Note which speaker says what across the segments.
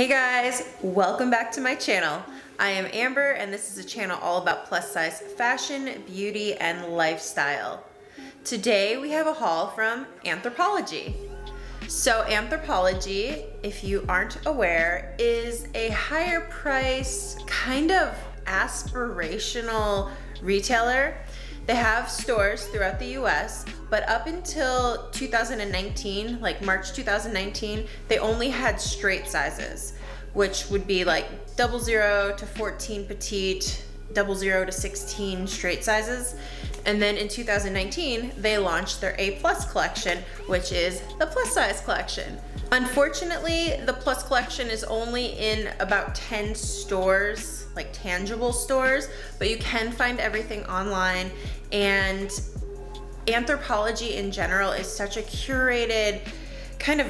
Speaker 1: Hey guys, welcome back to my channel. I am Amber and this is a channel all about plus size fashion, beauty, and lifestyle. Today we have a haul from Anthropologie. So Anthropologie, if you aren't aware, is a higher price, kind of aspirational retailer. They have stores throughout the US, but up until 2019, like March 2019, they only had straight sizes, which would be like double zero to 14 petite, double zero to 16 straight sizes. And then in 2019, they launched their A plus collection, which is the plus size collection. Unfortunately, the plus collection is only in about 10 stores, like tangible stores, but you can find everything online and Anthropologie in general is such a curated kind of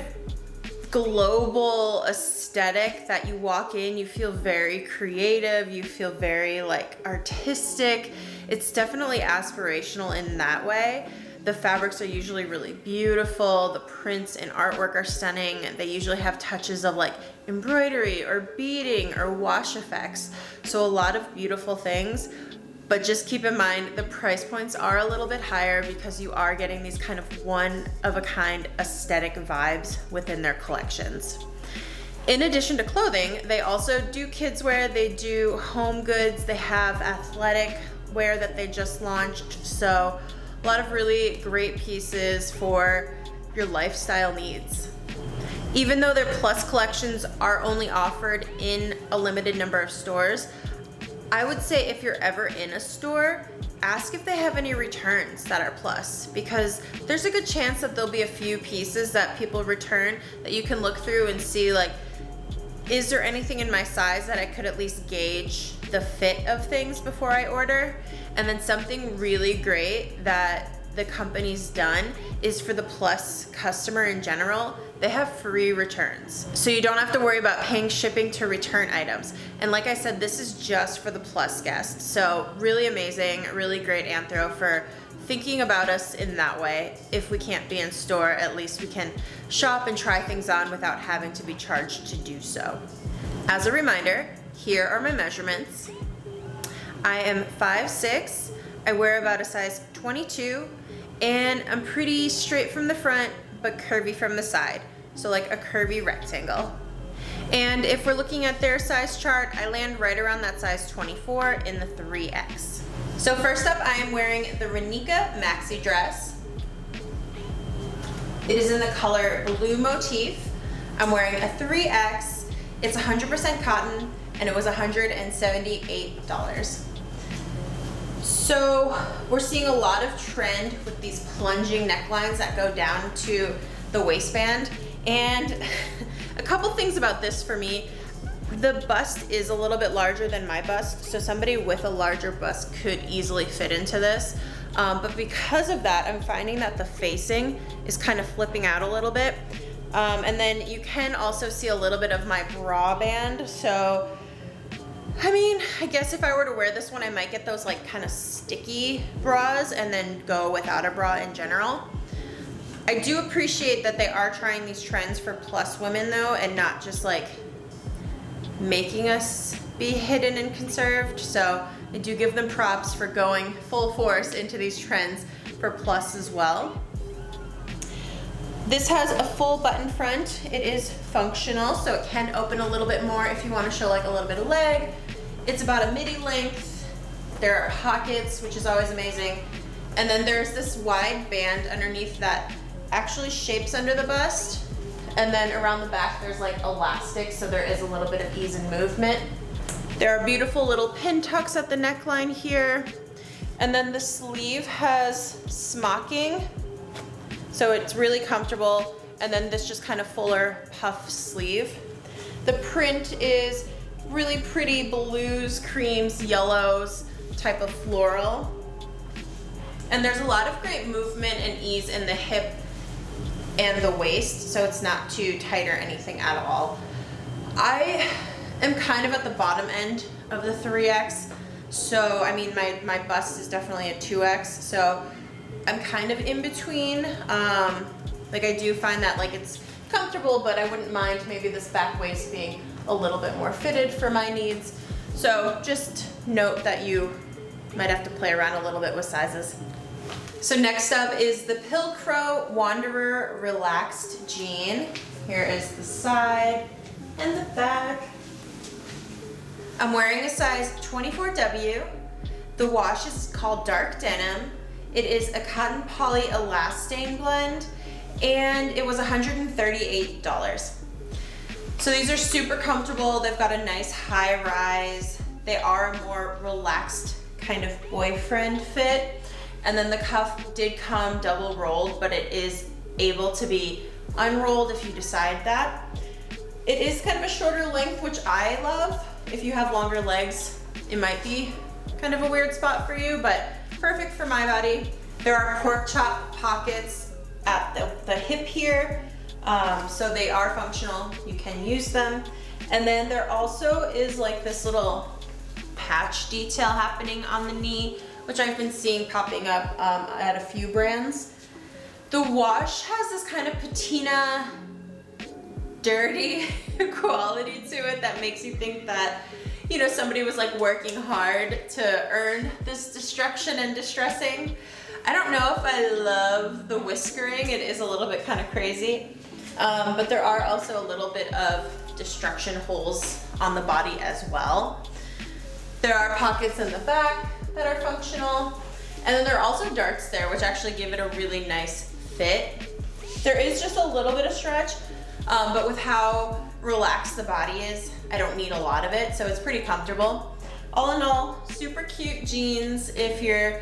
Speaker 1: global aesthetic that you walk in, you feel very creative, you feel very like artistic. It's definitely aspirational in that way. The fabrics are usually really beautiful. The prints and artwork are stunning. They usually have touches of like embroidery or beading or wash effects. So a lot of beautiful things. But just keep in mind, the price points are a little bit higher because you are getting these kind of one of a kind aesthetic vibes within their collections. In addition to clothing, they also do kids wear, they do home goods, they have athletic wear that they just launched. So a lot of really great pieces for your lifestyle needs. Even though their plus collections are only offered in a limited number of stores, I would say if you're ever in a store, ask if they have any returns that are plus because there's a good chance that there'll be a few pieces that people return that you can look through and see like, is there anything in my size that I could at least gauge the fit of things before I order? And then something really great that the company's done is for the plus customer in general, they have free returns. So you don't have to worry about paying shipping to return items. And like I said, this is just for the plus guests. So really amazing, really great Anthro for thinking about us in that way. If we can't be in store, at least we can shop and try things on without having to be charged to do so. As a reminder, here are my measurements. I am 5'6", I wear about a size 22, and I'm pretty straight from the front, but curvy from the side. So like a curvy rectangle. And if we're looking at their size chart, I land right around that size 24 in the 3X. So first up, I am wearing the Ronika maxi dress. It is in the color blue motif. I'm wearing a 3X. It's 100% cotton and it was $178. So we're seeing a lot of trend with these plunging necklines that go down to the waistband. And a couple things about this for me. The bust is a little bit larger than my bust, so somebody with a larger bust could easily fit into this. Um, but because of that, I'm finding that the facing is kind of flipping out a little bit. Um, and then you can also see a little bit of my bra band. So I mean, I guess if I were to wear this one, I might get those like kind of sticky bras and then go without a bra in general. I do appreciate that they are trying these trends for plus women though, and not just like making us be hidden and conserved. So I do give them props for going full force into these trends for plus as well. This has a full button front. It is functional, so it can open a little bit more if you want to show like a little bit of leg it's about a midi length. There are pockets, which is always amazing. And then there's this wide band underneath that actually shapes under the bust. And then around the back, there's like elastic, so there is a little bit of ease and movement. There are beautiful little pin tucks at the neckline here. And then the sleeve has smocking, so it's really comfortable. And then this just kind of fuller puff sleeve. The print is really pretty blues, creams, yellows type of floral. And there's a lot of great movement and ease in the hip and the waist, so it's not too tight or anything at all. I am kind of at the bottom end of the 3X, so I mean my, my bust is definitely a 2X, so I'm kind of in between. Um, like I do find that like it's comfortable, but I wouldn't mind maybe this back waist being a little bit more fitted for my needs. So just note that you might have to play around a little bit with sizes. So next up is the Pilcro Wanderer Relaxed Jean. Here is the side and the back. I'm wearing a size 24W. The wash is called Dark Denim. It is a cotton poly elastane blend and it was $138. So these are super comfortable. They've got a nice high rise. They are a more relaxed kind of boyfriend fit. And then the cuff did come double rolled, but it is able to be unrolled if you decide that. It is kind of a shorter length, which I love. If you have longer legs, it might be kind of a weird spot for you, but perfect for my body. There are pork chop pockets at the, the hip here, um, so they are functional. You can use them. And then there also is like this little patch detail happening on the knee, which I've been seeing popping up um, at a few brands. The wash has this kind of patina dirty quality to it that makes you think that you know somebody was like working hard to earn this destruction and distressing. I don't know if I love the whiskering. It is a little bit kind of crazy. Um, but there are also a little bit of destruction holes on the body as well. There are pockets in the back that are functional and then there are also darts there which actually give it a really nice fit there is just a little bit of stretch um, but with how relaxed the body is, I don't need a lot of it, so it's pretty comfortable. All in all, super cute jeans if you're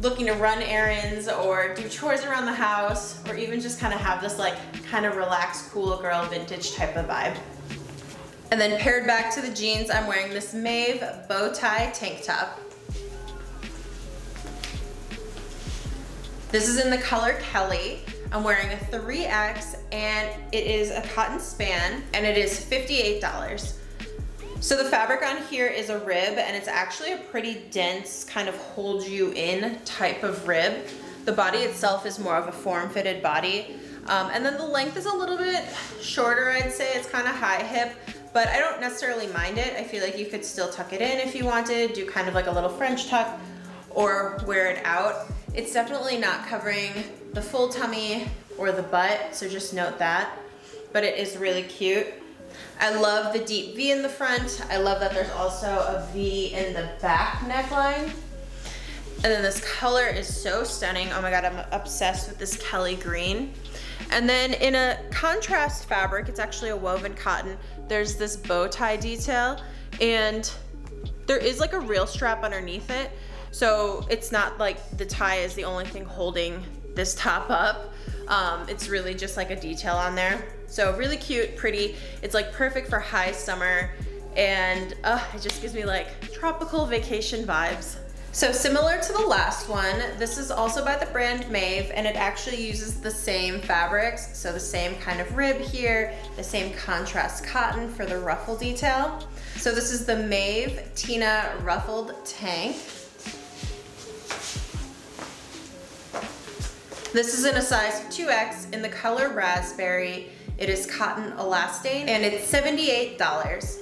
Speaker 1: looking to run errands or do chores around the house or even just kind of have this like kind of relaxed, cool girl vintage type of vibe. And then paired back to the jeans, I'm wearing this Maeve bow tie tank top. This is in the color Kelly. I'm wearing a 3X and it is a cotton span and it is $58. So the fabric on here is a rib and it's actually a pretty dense kind of hold you in type of rib. The body itself is more of a form-fitted body. Um, and then the length is a little bit shorter, I'd say. It's kind of high hip, but I don't necessarily mind it. I feel like you could still tuck it in if you wanted, do kind of like a little French tuck or wear it out. It's definitely not covering the full tummy or the butt, so just note that. But it is really cute. I love the deep V in the front. I love that there's also a V in the back neckline. And then this color is so stunning. Oh my God, I'm obsessed with this Kelly green. And then in a contrast fabric, it's actually a woven cotton, there's this bow tie detail and there is like a real strap underneath it. So it's not like the tie is the only thing holding this top up. Um, it's really just like a detail on there. So really cute, pretty. It's like perfect for high summer and uh, it just gives me like tropical vacation vibes. So similar to the last one, this is also by the brand Maeve and it actually uses the same fabrics. So the same kind of rib here, the same contrast cotton for the ruffle detail. So this is the Maeve Tina Ruffled Tank. This is in a size 2X in the color raspberry. It is cotton elastane and it's $78.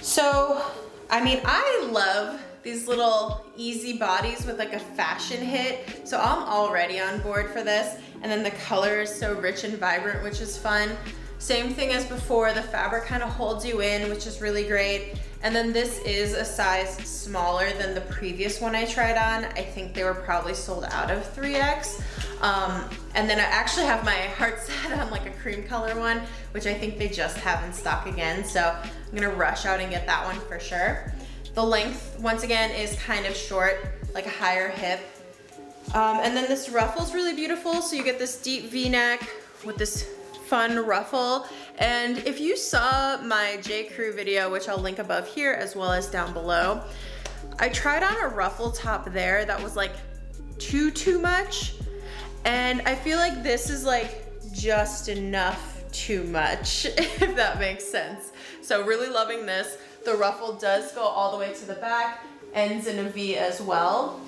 Speaker 1: So, I mean, I love these little easy bodies with like a fashion hit. So I'm already on board for this. And then the color is so rich and vibrant, which is fun. Same thing as before, the fabric kind of holds you in, which is really great. And then this is a size smaller than the previous one I tried on. I think they were probably sold out of 3X. Um, and then I actually have my heart set on like a cream color one, which I think they just have in stock again. So I'm gonna rush out and get that one for sure. The length, once again, is kind of short, like a higher hip. Um, and then this ruffle is really beautiful. So you get this deep V-neck with this fun ruffle. And if you saw my J. Crew video, which I'll link above here as well as down below, I tried on a ruffle top there that was like too, too much. And I feel like this is like just enough too much, if that makes sense. So really loving this. The ruffle does go all the way to the back, ends in a V as well.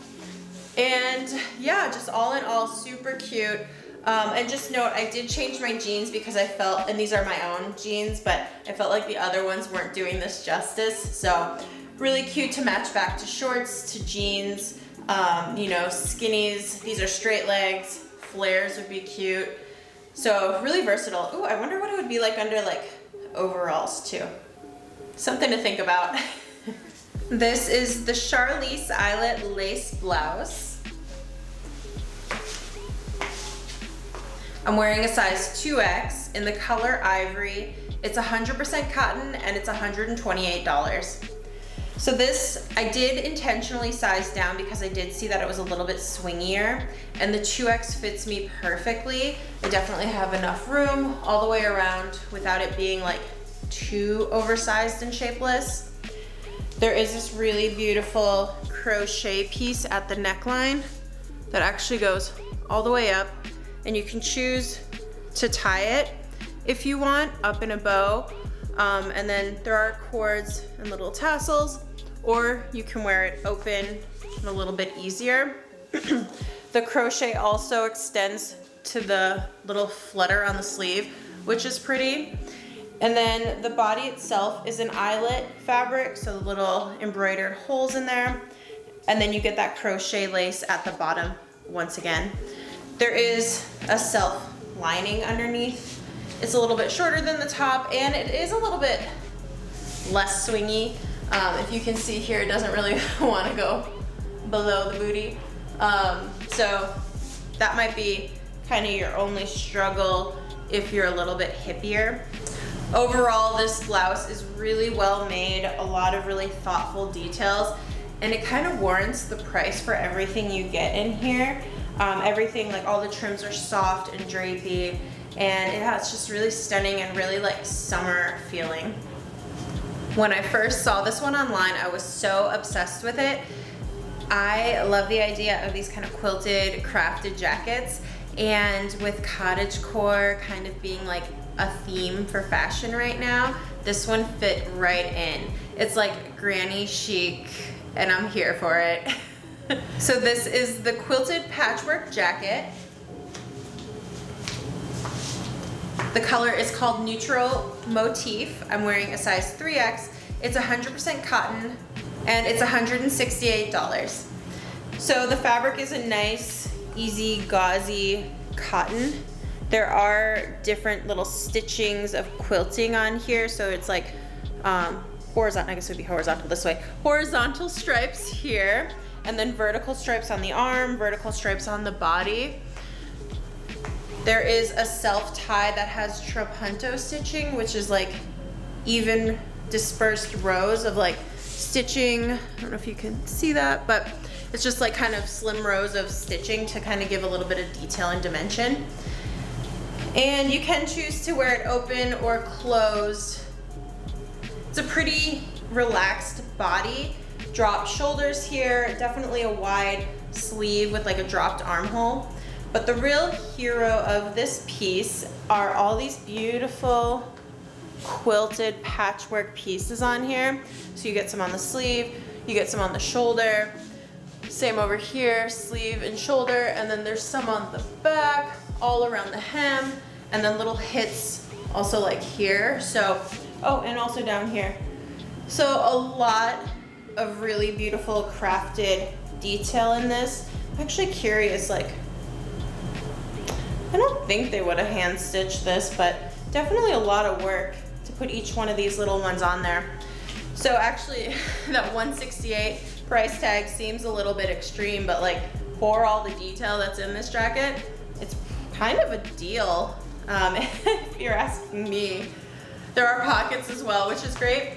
Speaker 1: And yeah, just all in all, super cute. Um, and just note, I did change my jeans because I felt, and these are my own jeans, but I felt like the other ones weren't doing this justice. So really cute to match back to shorts, to jeans, um, you know, skinnies. These are straight legs. Flares would be cute. So really versatile. Ooh, I wonder what it would be like under like overalls too. Something to think about. this is the Charlize Eyelet Lace Blouse. I'm wearing a size 2X in the color Ivory. It's 100% cotton and it's $128. So this, I did intentionally size down because I did see that it was a little bit swingier and the 2X fits me perfectly. I definitely have enough room all the way around without it being like too oversized and shapeless. There is this really beautiful crochet piece at the neckline that actually goes all the way up and you can choose to tie it if you want up in a bow um, and then there are cords and little tassels or you can wear it open and a little bit easier. the crochet also extends to the little flutter on the sleeve, which is pretty. And then the body itself is an eyelet fabric, so the little embroidered holes in there. And then you get that crochet lace at the bottom once again. There is a self lining underneath. It's a little bit shorter than the top and it is a little bit less swingy. Um, if you can see here, it doesn't really want to go below the booty. Um, so that might be kind of your only struggle if you're a little bit hippier. Overall, this blouse is really well made, a lot of really thoughtful details, and it kind of warrants the price for everything you get in here. Um, everything, like all the trims are soft and drapey, and yeah, it's just really stunning and really like summer feeling. When I first saw this one online, I was so obsessed with it. I love the idea of these kind of quilted, crafted jackets, and with cottage core kind of being like a theme for fashion right now, this one fit right in. It's like granny chic, and I'm here for it. so this is the quilted patchwork jacket. The color is called Neutral Motif. I'm wearing a size 3X. It's 100% cotton and it's $168. So the fabric is a nice, easy, gauzy cotton. There are different little stitchings of quilting on here. So it's like um, horizontal, I guess it would be horizontal this way. Horizontal stripes here and then vertical stripes on the arm, vertical stripes on the body. There is a self tie that has trapunto stitching, which is like even dispersed rows of like stitching. I don't know if you can see that, but it's just like kind of slim rows of stitching to kind of give a little bit of detail and dimension. And you can choose to wear it open or closed. It's a pretty relaxed body. Drop shoulders here, definitely a wide sleeve with like a dropped armhole. But the real hero of this piece are all these beautiful quilted patchwork pieces on here. So you get some on the sleeve, you get some on the shoulder, same over here, sleeve and shoulder, and then there's some on the back, all around the hem, and then little hits also like here. So, oh, and also down here. So a lot of really beautiful crafted detail in this. I'm actually curious, like, I don't think they would have hand stitched this, but definitely a lot of work to put each one of these little ones on there. So actually that 168 price tag seems a little bit extreme, but like for all the detail that's in this jacket, it's kind of a deal, um, if you're asking me. There are pockets as well, which is great.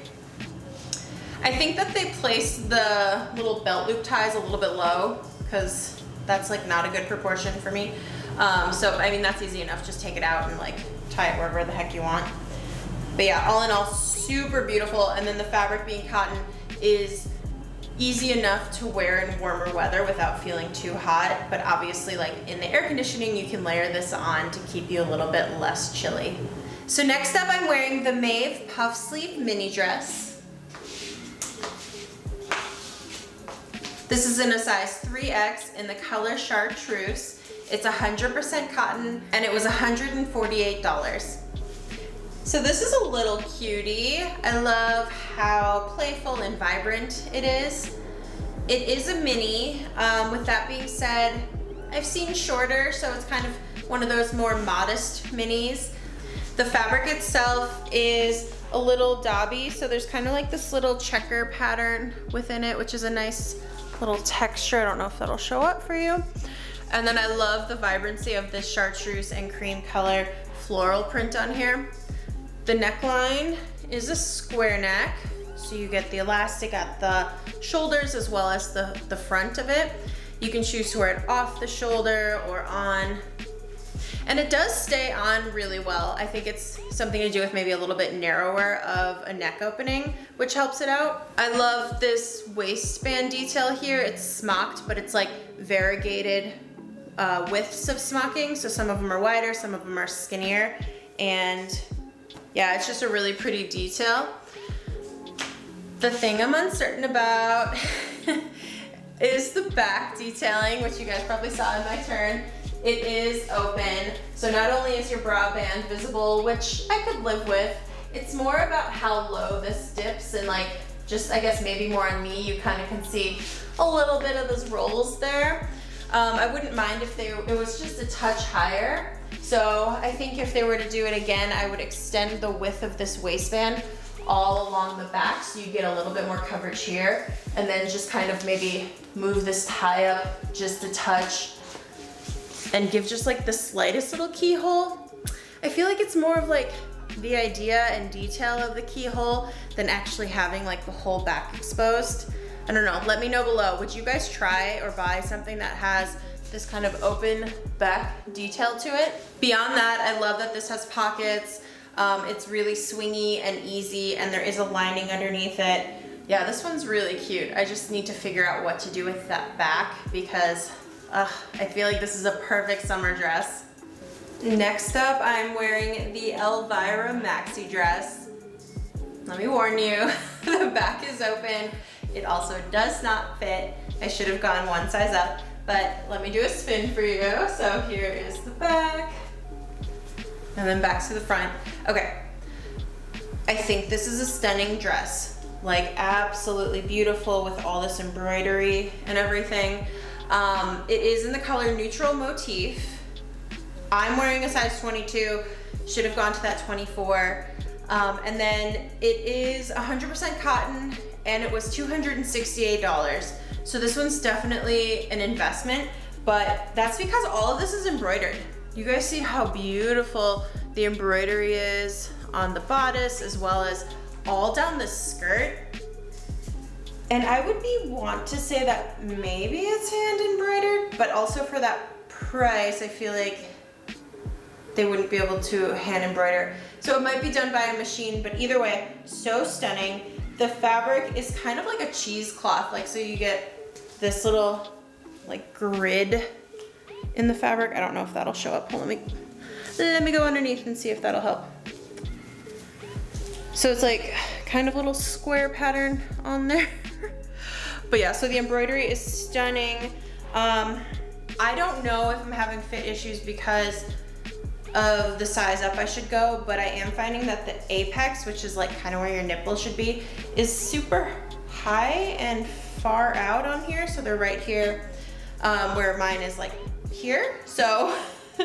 Speaker 1: I think that they placed the little belt loop ties a little bit low because that's like not a good proportion for me. Um, so, I mean, that's easy enough. Just take it out and like tie it wherever the heck you want. But yeah, all in all, super beautiful. And then the fabric being cotton is easy enough to wear in warmer weather without feeling too hot. But obviously like in the air conditioning, you can layer this on to keep you a little bit less chilly. So next up, I'm wearing the Maeve puff sleeve mini dress. This is in a size 3X in the color chartreuse It's 100% cotton and it was $148. So this is a little cutie. I love how playful and vibrant it is. It is a mini. Um, with that being said, I've seen shorter, so it's kind of one of those more modest minis. The fabric itself is a little dobby, so there's kind of like this little checker pattern within it, which is a nice little texture. I don't know if that'll show up for you. And then I love the vibrancy of this chartreuse and cream color floral print on here. The neckline is a square neck, so you get the elastic at the shoulders as well as the, the front of it. You can choose to wear it off the shoulder or on. And it does stay on really well. I think it's something to do with maybe a little bit narrower of a neck opening, which helps it out. I love this waistband detail here. It's smocked, but it's like variegated uh, widths of smocking. So some of them are wider, some of them are skinnier. And yeah, it's just a really pretty detail. The thing I'm uncertain about is the back detailing, which you guys probably saw in my turn. It is open, so not only is your bra band visible, which I could live with, it's more about how low this dips and like, just I guess maybe more on me, you kind of can see a little bit of those rolls there. Um, I wouldn't mind if they, it was just a touch higher. So I think if they were to do it again, I would extend the width of this waistband all along the back so you get a little bit more coverage here and then just kind of maybe move this tie up just a touch and give just like the slightest little keyhole. I feel like it's more of like the idea and detail of the keyhole than actually having like the whole back exposed. I don't know, let me know below. Would you guys try or buy something that has this kind of open back detail to it? Beyond that, I love that this has pockets. Um, it's really swingy and easy and there is a lining underneath it. Yeah, this one's really cute. I just need to figure out what to do with that back because uh, I feel like this is a perfect summer dress. Next up, I'm wearing the Eularia maxi dress. Let me warn you, the back is open. It also does not fit. I should have gone one size up, but let me do a spin for you. So here is the back, and then back to the front. Okay, I think this is a stunning dress. Like absolutely beautiful with all this embroidery and everything. Um, it is in the color neutral motif. I'm wearing a size 22, should have gone to that 24. Um, and then it is 100% cotton and it was $268. So this one's definitely an investment, but that's because all of this is embroidered. You guys see how beautiful the embroidery is on the bodice as well as all down the skirt. And I would be want to say that maybe it's hand embroidered, but also for that price, I feel like they wouldn't be able to hand embroider. So it might be done by a machine, but either way, so stunning. The fabric is kind of like a cheesecloth, like so you get this little like grid in the fabric. I don't know if that'll show up. Hold on, let me, let me go underneath and see if that'll help. So it's like kind of little square pattern on there. but yeah, so the embroidery is stunning. Um, I don't know if I'm having fit issues because of the size up I should go, but I am finding that the apex, which is like kind of where your nipple should be, is super high and far out on here. So they're right here um, where mine is like here. So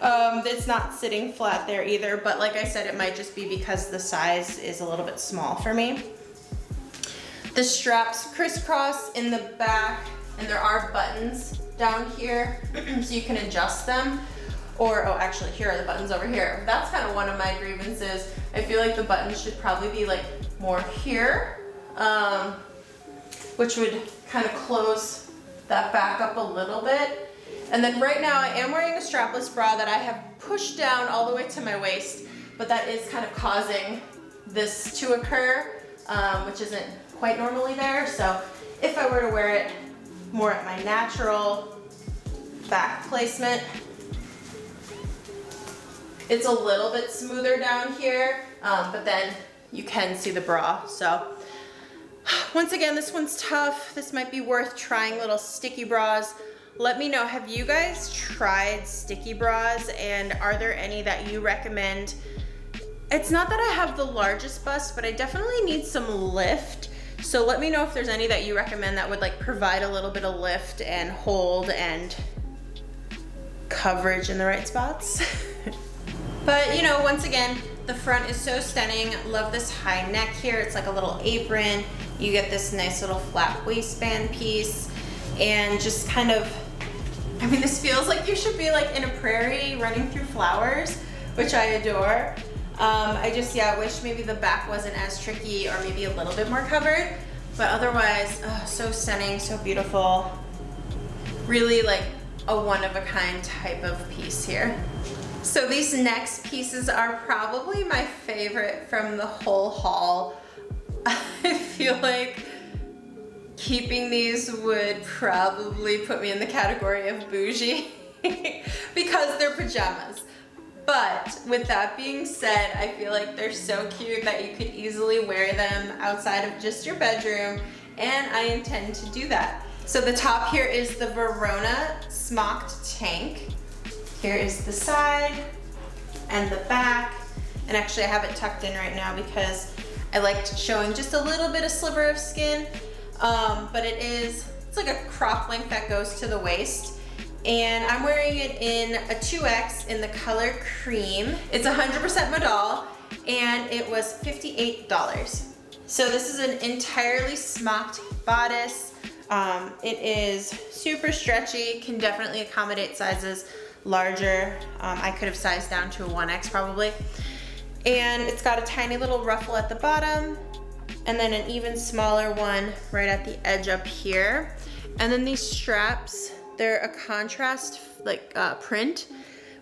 Speaker 1: um, it's not sitting flat there either, but like I said, it might just be because the size is a little bit small for me. The straps crisscross in the back and there are buttons down here so you can adjust them. Or, oh, actually, here are the buttons over here. That's kind of one of my grievances. I feel like the buttons should probably be like more here, um, which would kind of close that back up a little bit. And then right now I am wearing a strapless bra that I have pushed down all the way to my waist, but that is kind of causing this to occur, um, which isn't quite normally there. So if I were to wear it more at my natural back placement, it's a little bit smoother down here, um, but then you can see the bra. So once again, this one's tough. This might be worth trying little sticky bras let me know, have you guys tried sticky bras and are there any that you recommend? It's not that I have the largest bust, but I definitely need some lift. So let me know if there's any that you recommend that would like provide a little bit of lift and hold and coverage in the right spots. but you know, once again, the front is so stunning. Love this high neck here. It's like a little apron. You get this nice little flat waistband piece and just kind of, I mean, this feels like you should be like in a prairie running through flowers, which I adore. Um, I just, yeah, wish maybe the back wasn't as tricky or maybe a little bit more covered. But otherwise, oh, so stunning, so beautiful. Really like a one of a kind type of piece here. So these next pieces are probably my favorite from the whole haul. I feel like keeping these would probably put me in the category of bougie because they're pajamas. But with that being said, I feel like they're so cute that you could easily wear them outside of just your bedroom and I intend to do that. So the top here is the Verona Smocked Tank. Here is the side and the back. And actually I have it tucked in right now because I liked showing just a little bit of sliver of skin. Um, but it is, it's like a crop length that goes to the waist and I'm wearing it in a 2X in the color cream. It's 100% modal and it was $58. So this is an entirely smocked bodice. Um, it is super stretchy, can definitely accommodate sizes larger. Um, I could have sized down to a 1X probably. And it's got a tiny little ruffle at the bottom and then an even smaller one right at the edge up here. And then these straps, they're a contrast like uh, print,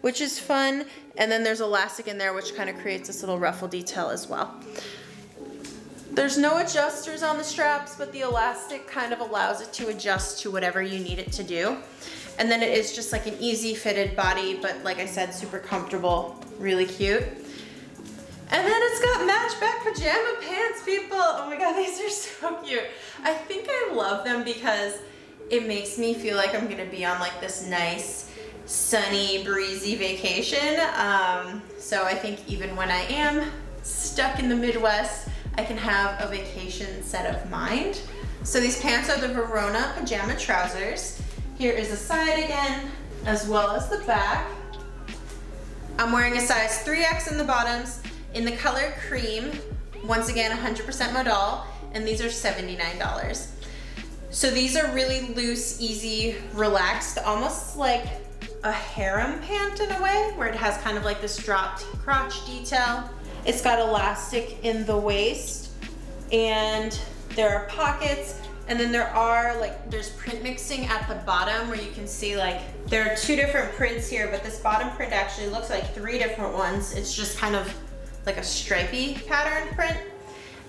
Speaker 1: which is fun. And then there's elastic in there, which kind of creates this little ruffle detail as well. There's no adjusters on the straps, but the elastic kind of allows it to adjust to whatever you need it to do. And then it is just like an easy fitted body, but like I said, super comfortable, really cute. And then it's got matchback pajama pants, people. Oh my God, these are so cute. I think I love them because it makes me feel like I'm gonna be on like this nice, sunny, breezy vacation. Um, so I think even when I am stuck in the Midwest, I can have a vacation set of mind. So these pants are the Verona pajama trousers. Here is the side again, as well as the back. I'm wearing a size 3X in the bottoms, in the color cream, once again 100% modal, and these are $79. So these are really loose, easy, relaxed, almost like a harem pant in a way, where it has kind of like this dropped crotch detail. It's got elastic in the waist, and there are pockets, and then there are like, there's print mixing at the bottom where you can see like, there are two different prints here, but this bottom print actually looks like three different ones. It's just kind of like a stripy pattern print.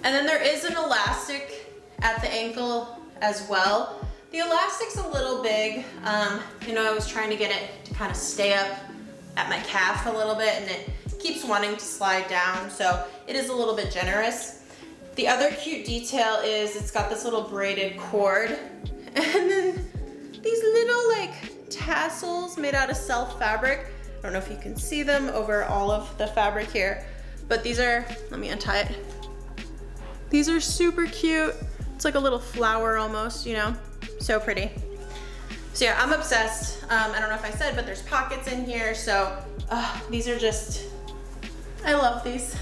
Speaker 1: And then there is an elastic at the ankle as well. The elastic's a little big. Um, you know, I was trying to get it to kind of stay up at my calf a little bit and it keeps wanting to slide down. So it is a little bit generous. The other cute detail is it's got this little braided cord and then these little like tassels made out of self fabric. I don't know if you can see them over all of the fabric here, but these are, let me untie it. These are super cute. It's like a little flower almost, you know? So pretty. So yeah, I'm obsessed. Um, I don't know if I said, but there's pockets in here. So uh, these are just, I love these.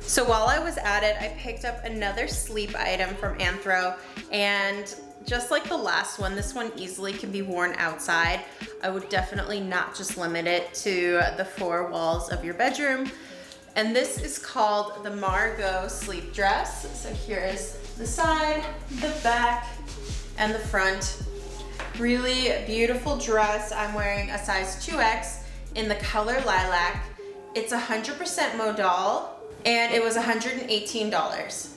Speaker 1: So while I was at it, I picked up another sleep item from Anthro and just like the last one, this one easily can be worn outside. I would definitely not just limit it to the four walls of your bedroom. And this is called the Margot sleep dress. So here is the side, the back, and the front. Really beautiful dress. I'm wearing a size 2X in the color lilac. It's 100% modal and it was $118.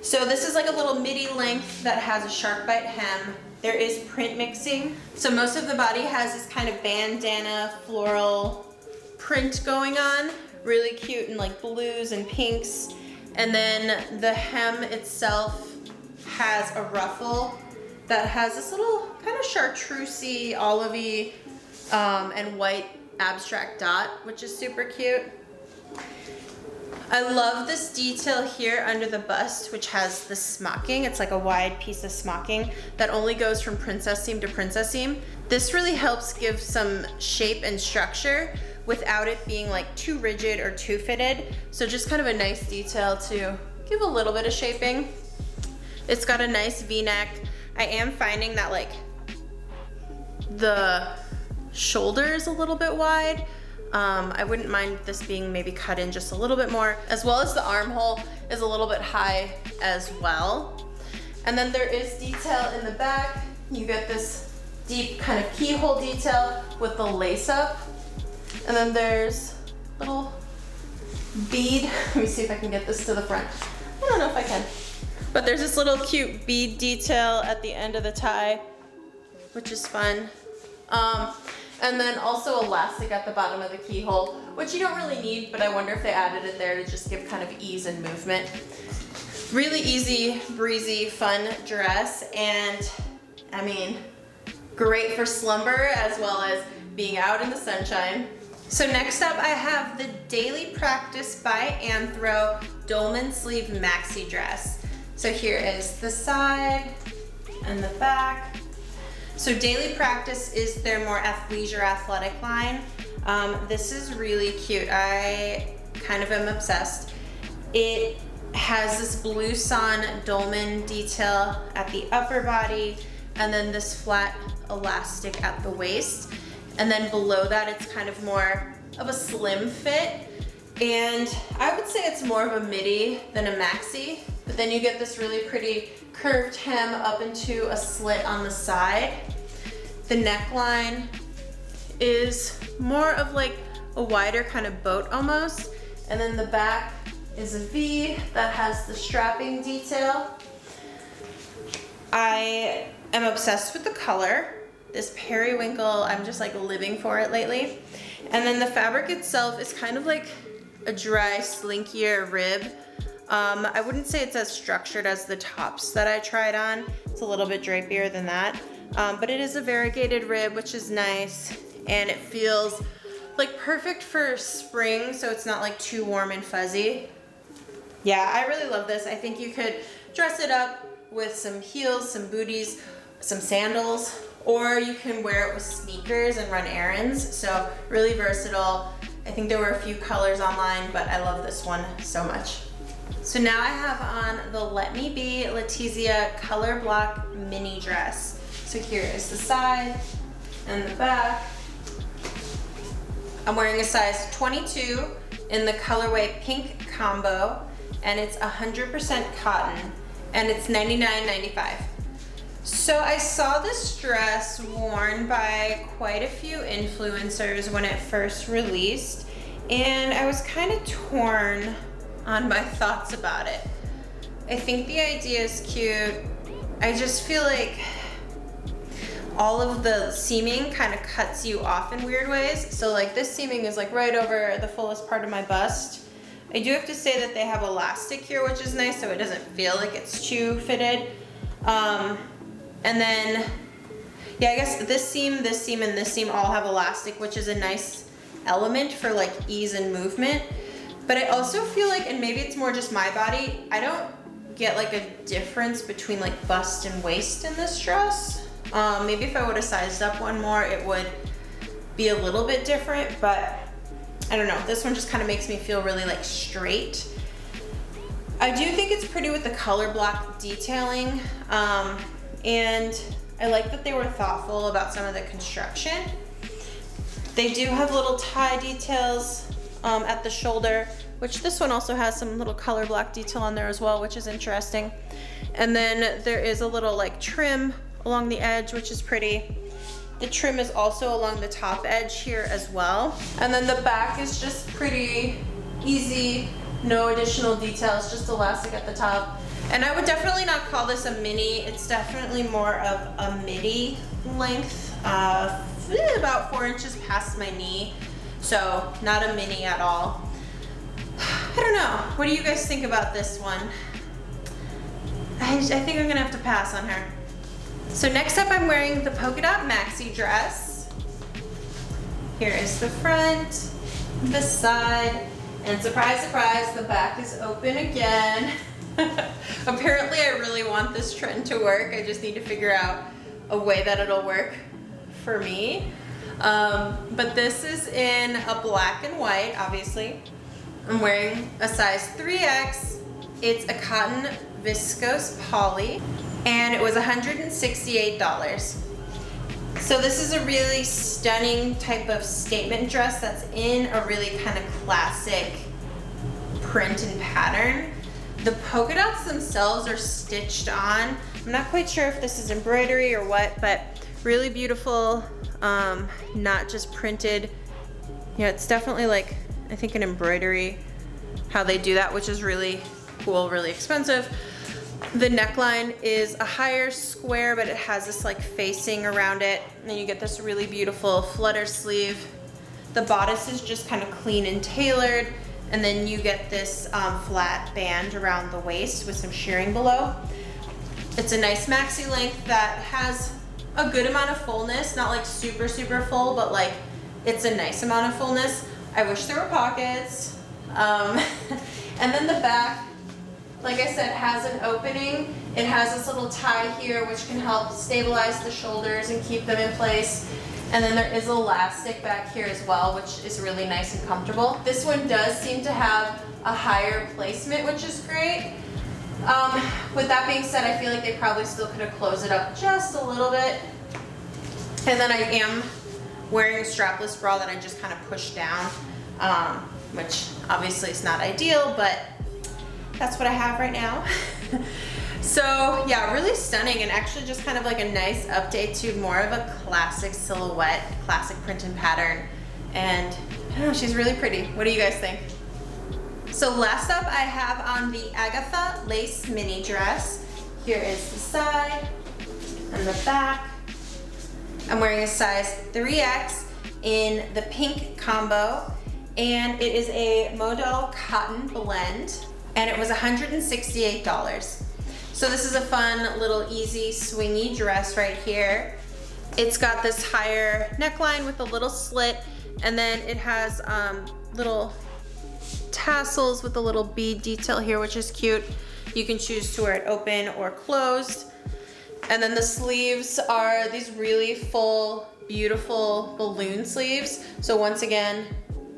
Speaker 1: So this is like a little midi length that has a shark bite hem. There is print mixing. So most of the body has this kind of bandana floral print going on. Really cute in like blues and pinks. And then the hem itself has a ruffle that has this little kind of chartreusey, olivey, um, and white abstract dot, which is super cute. I love this detail here under the bust, which has the smocking. It's like a wide piece of smocking that only goes from princess seam to princess seam. This really helps give some shape and structure without it being like too rigid or too fitted. So just kind of a nice detail to give a little bit of shaping. It's got a nice V-neck. I am finding that like the shoulder is a little bit wide, um, I wouldn't mind this being maybe cut in just a little bit more, as well as the armhole is a little bit high as well. And then there is detail in the back. You get this deep kind of keyhole detail with the lace up. And then there's little bead. Let me see if I can get this to the front. I don't know if I can. But there's this little cute bead detail at the end of the tie, which is fun. Um, and then also elastic at the bottom of the keyhole, which you don't really need, but I wonder if they added it there to just give kind of ease and movement. Really easy, breezy, fun dress, and I mean, great for slumber as well as being out in the sunshine. So next up I have the Daily Practice by Anthro Dolman Sleeve Maxi Dress. So here is the side and the back. So Daily Practice is their more athleisure athletic line. Um, this is really cute. I kind of am obsessed. It has this blue sun dolman detail at the upper body and then this flat elastic at the waist. And then below that, it's kind of more of a slim fit. And I would say it's more of a midi than a maxi, but then you get this really pretty curved hem up into a slit on the side. The neckline is more of like a wider kind of boat almost. And then the back is a V that has the strapping detail. I am obsessed with the color. This periwinkle, I'm just like living for it lately. And then the fabric itself is kind of like a dry, slinkier rib. Um, I wouldn't say it's as structured as the tops that I tried on. It's a little bit drapier than that. Um, but it is a variegated rib, which is nice. And it feels like perfect for spring, so it's not like too warm and fuzzy. Yeah, I really love this. I think you could dress it up with some heels, some booties, some sandals, or you can wear it with sneakers and run errands. So really versatile. I think there were a few colors online, but I love this one so much. So now I have on the Let Me Be Letizia Color Block Mini Dress. So here is the side and the back. I'm wearing a size 22 in the colorway pink combo and it's 100% cotton and it's $99.95. So I saw this dress worn by quite a few influencers when it first released and I was kind of torn on my thoughts about it. I think the idea is cute. I just feel like all of the seaming kind of cuts you off in weird ways. So like this seaming is like right over the fullest part of my bust. I do have to say that they have elastic here, which is nice, so it doesn't feel like it's too fitted. Um, and then, yeah, I guess this seam, this seam, and this seam all have elastic, which is a nice element for like ease and movement. But I also feel like, and maybe it's more just my body, I don't get like a difference between like bust and waist in this dress. Um, maybe if I would have sized up one more, it would be a little bit different, but I don't know. This one just kind of makes me feel really like straight. I do think it's pretty with the color block detailing. Um, and I like that they were thoughtful about some of the construction. They do have little tie details um, at the shoulder, which this one also has some little color block detail on there as well, which is interesting. And then there is a little like trim along the edge, which is pretty. The trim is also along the top edge here as well. And then the back is just pretty easy, no additional details, just elastic at the top. And I would definitely not call this a mini. It's definitely more of a midi length, uh, about four inches past my knee. So not a mini at all. I don't know. What do you guys think about this one? I, I think I'm gonna have to pass on her. So next up I'm wearing the polka dot maxi dress. Here is the front, the side, and surprise, surprise, the back is open again. Apparently I really want this trend to work. I just need to figure out a way that it'll work for me. Um, but this is in a black and white, obviously. I'm wearing a size 3X. It's a cotton viscose poly and it was $168. So this is a really stunning type of statement dress that's in a really kind of classic print and pattern. The polka dots themselves are stitched on. I'm not quite sure if this is embroidery or what, but really beautiful, um, not just printed. Yeah, it's definitely like, I think an embroidery, how they do that, which is really cool, really expensive. The neckline is a higher square, but it has this like facing around it. And then you get this really beautiful flutter sleeve. The bodice is just kind of clean and tailored. And then you get this um, flat band around the waist with some shearing below. It's a nice maxi length that has a good amount of fullness, not like super, super full, but like it's a nice amount of fullness. I wish there were pockets. Um, and then the back like I said, has an opening. It has this little tie here which can help stabilize the shoulders and keep them in place. And then there is elastic back here as well, which is really nice and comfortable. This one does seem to have a higher placement, which is great. Um, with that being said, I feel like they probably still could have closed it up just a little bit. And then I am wearing a strapless bra that I just kind of pushed down, um, which obviously is not ideal, but that's what I have right now. so yeah, really stunning and actually just kind of like a nice update to more of a classic silhouette, classic print and pattern. And she's really pretty. What do you guys think? So last up I have on the Agatha lace mini dress. Here is the side and the back. I'm wearing a size 3X in the pink combo and it is a modal cotton blend and it was $168. So this is a fun little easy swingy dress right here. It's got this higher neckline with a little slit and then it has um, little tassels with a little bead detail here which is cute. You can choose to wear it open or closed. And then the sleeves are these really full, beautiful balloon sleeves. So once again,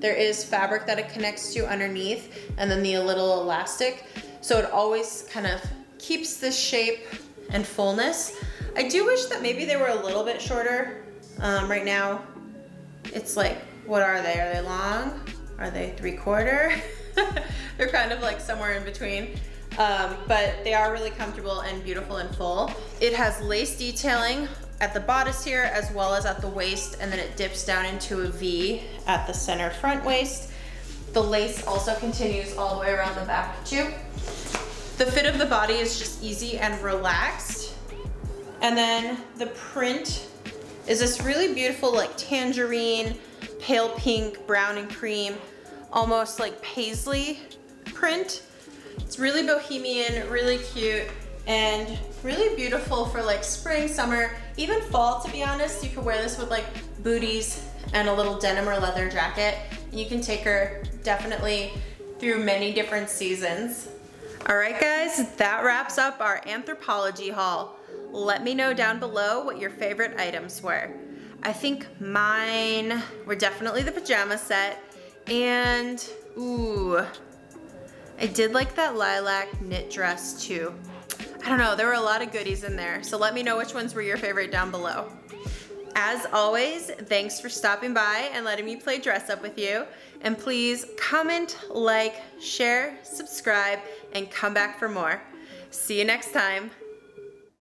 Speaker 1: there is fabric that it connects to underneath and then the little elastic. So it always kind of keeps this shape and fullness. I do wish that maybe they were a little bit shorter. Um, right now, it's like, what are they? Are they long? Are they three quarter? They're kind of like somewhere in between. Um, but they are really comfortable and beautiful and full. It has lace detailing at the bodice here as well as at the waist and then it dips down into a V at the center front waist. The lace also continues all the way around the back too. The fit of the body is just easy and relaxed. And then the print is this really beautiful like tangerine, pale pink, brown and cream, almost like paisley print. It's really bohemian, really cute and really beautiful for like spring, summer, even fall to be honest. You could wear this with like booties and a little denim or leather jacket. You can take her definitely through many different seasons. All right guys, that wraps up our Anthropologie haul. Let me know down below what your favorite items were. I think mine were definitely the pajama set and ooh, I did like that lilac knit dress too. I don't know, there were a lot of goodies in there. So let me know which ones were your favorite down below. As always, thanks for stopping by and letting me play dress up with you. And please comment, like, share, subscribe, and come back for more. See you next time.